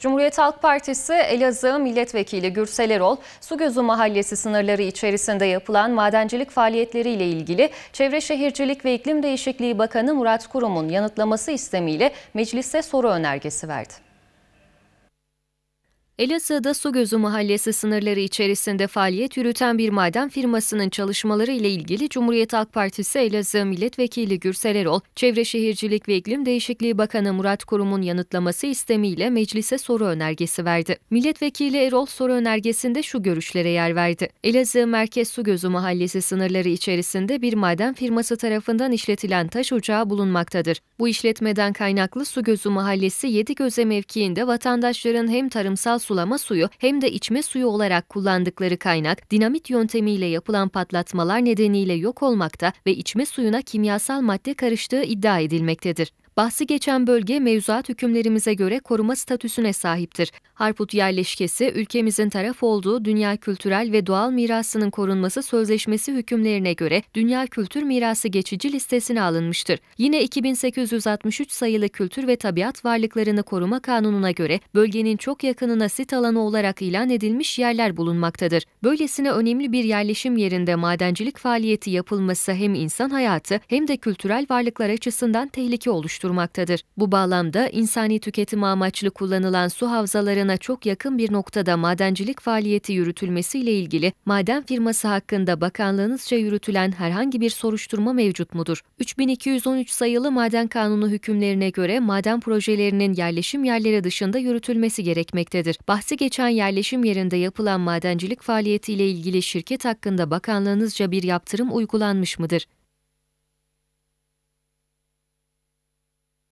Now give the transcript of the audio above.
Cumhuriyet Halk Partisi Elazığ Milletvekili Gürsel Erol, Sugözü Mahallesi sınırları içerisinde yapılan madencilik faaliyetleriyle ilgili Çevre Şehircilik ve İklim Değişikliği Bakanı Murat Kurum'un yanıtlaması istemiyle meclise soru önergesi verdi. Elazığ'da Sugözü Mahallesi sınırları içerisinde faaliyet yürüten bir maden firmasının çalışmaları ile ilgili Cumhuriyet Halk Partisi Elazığ Milletvekili Gürsel Erol, Çevre Şehircilik ve İklim Değişikliği Bakanı Murat Kurum'un yanıtlaması istemiyle meclise soru önergesi verdi. Milletvekili Erol soru önergesinde şu görüşlere yer verdi. Elazığ Merkez Sugözü Mahallesi sınırları içerisinde bir maden firması tarafından işletilen taş ocağı bulunmaktadır. Bu işletmeden kaynaklı Sugözü Mahallesi Yedigöze mevkiinde vatandaşların hem tarımsal sulama suyu hem de içme suyu olarak kullandıkları kaynak dinamit yöntemiyle yapılan patlatmalar nedeniyle yok olmakta ve içme suyuna kimyasal madde karıştığı iddia edilmektedir. Bahsi geçen bölge mevzuat hükümlerimize göre koruma statüsüne sahiptir. Harput yerleşkesi ülkemizin taraf olduğu Dünya Kültürel ve Doğal Mirasının Korunması Sözleşmesi hükümlerine göre Dünya Kültür Mirası geçici listesine alınmıştır. Yine 2863 sayılı Kültür ve Tabiat Varlıklarını Koruma Kanunu'na göre bölgenin çok yakınına sit alanı olarak ilan edilmiş yerler bulunmaktadır. Böylesine önemli bir yerleşim yerinde madencilik faaliyeti yapılması hem insan hayatı hem de kültürel varlıklar açısından tehlike oluşturmaktadır oluşturmaktadır. Bu bağlamda insani tüketim amaçlı kullanılan su havzalarına çok yakın bir noktada madencilik faaliyeti yürütülmesiyle ilgili maden firması hakkında bakanlığınızca yürütülen herhangi bir soruşturma mevcut mudur? 3213 sayılı maden kanunu hükümlerine göre maden projelerinin yerleşim yerleri dışında yürütülmesi gerekmektedir. Bahsi geçen yerleşim yerinde yapılan madencilik faaliyetiyle ilgili şirket hakkında bakanlığınızca bir yaptırım uygulanmış mıdır?